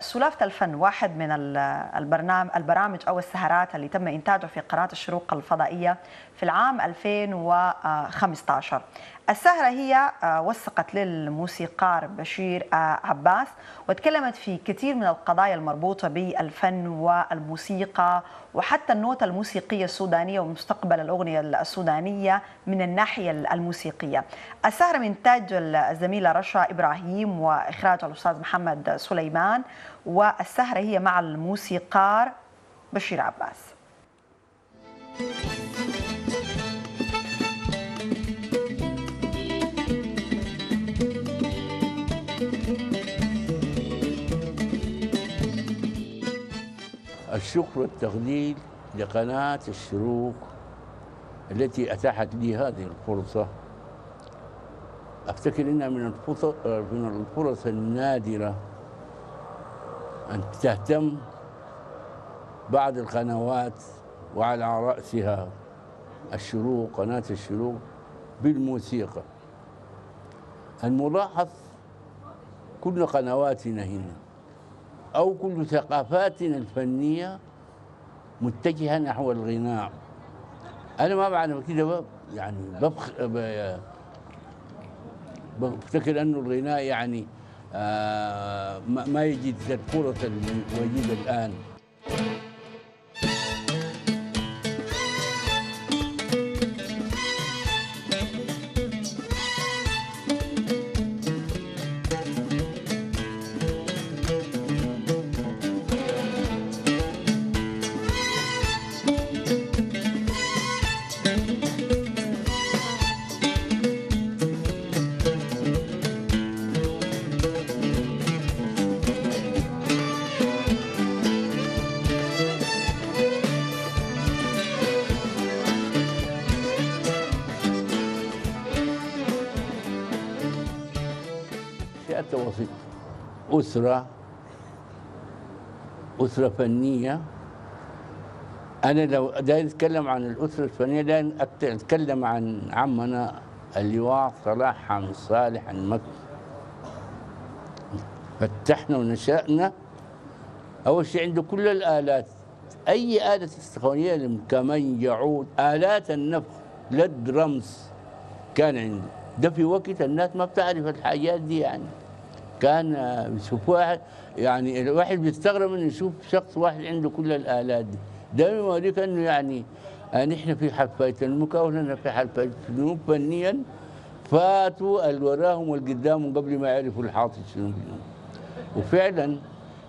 سلافة الفن واحد من البرنامج البرامج أو السهرات اللي تم إنتاجه في قناة الشروق الفضائية في العام 2015 السهرة هي وثقت للموسيقار بشير عباس وتكلمت في كثير من القضايا المربوطة بالفن والموسيقى وحتى النوتة الموسيقية السودانية ومستقبل الأغنية السودانية من الناحية الموسيقية. السهرة من إنتاج الزميلة رشا إبراهيم وإخراج الأستاذ محمد سليمان والسهرة هي مع الموسيقار بشير عباس. الشكر والتقدير لقناة الشروق التي أتاحت لي هذه الفرصة. أفتكر إنها من الفرص من الفرص النادرة أن تهتم بعض القنوات وعلى رأسها الشروق قناة الشروق بالموسيقى. الملاحظ كل قنواتنا هنا. أو كل ثقافاتنا الفنية متجهة نحو الغناء. أنا ما بعرف كده يعني ببخ بفتكر أنه الغناء يعني آه ما يجد الفرص الموجودة الآن. أسرة أسرة فنية. أنا لو داير أتكلم عن الأسرة الفنية داير أتكلم عن عمنا اللواء صلاح حامد صالح المكي فتحنا ونشأنا. أول شيء عنده كل الآلات أي آلة استخوانية كمان يعود آلات النفخ للدرمز كان عنده. ده في وقت الناس ما بتعرف الحاجات دي يعني. كان بيشوفوها يعني الواحد بيستغرب إنه يشوف شخص واحد عنده كل الآلات دي. دائما يوريك إنه يعني نحن في حفايه المكونة في حفايه الجنوب فنيا فاتوا اللي وراهم والقدام قبل ما يعرفوا الحاصل شنو وفعلا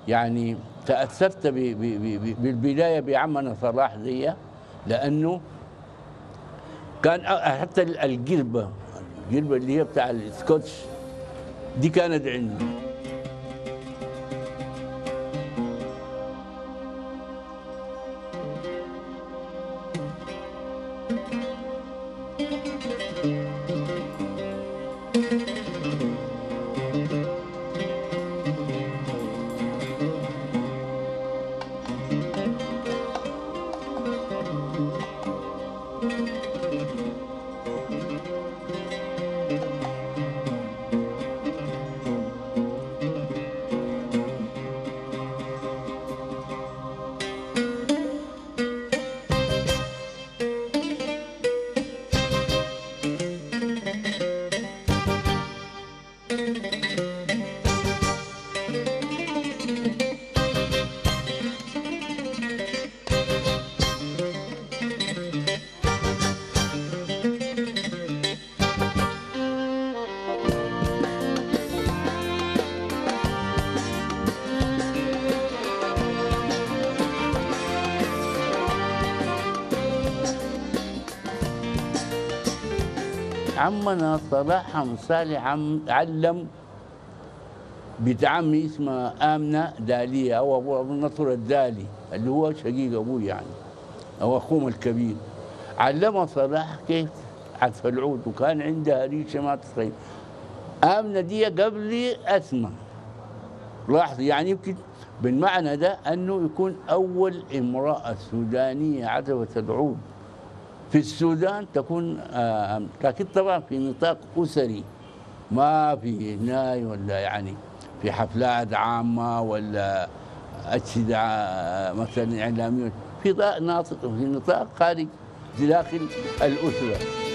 يعني تاثرت بالبداية بعمنا صلاح دي لأنه كان حتى القربة القربة اللي هي بتاع السكوتش دي كانت عندي. عمنا صلاح صالح عم علم بنت عمي اسمها آمنة دالية. أو أبو النصر الدالي اللي هو شقيق أبوي يعني. أو أخوهم الكبير. علمها صلاح كيف؟ عزف العود وكان عندها ريشة ما تصير آمنة دي قبل أسمى لاحظ يعني يمكن بالمعنى ده أنه يكون أول امرأة سودانية عزفت العود في السودان تكون لكن طبعا في نطاق أسري. ما في هناي ولا يعني في حفلات عامة ولا أجهزة ع- مثلا إعلامية. في نطاق خارج داخل الأسرة.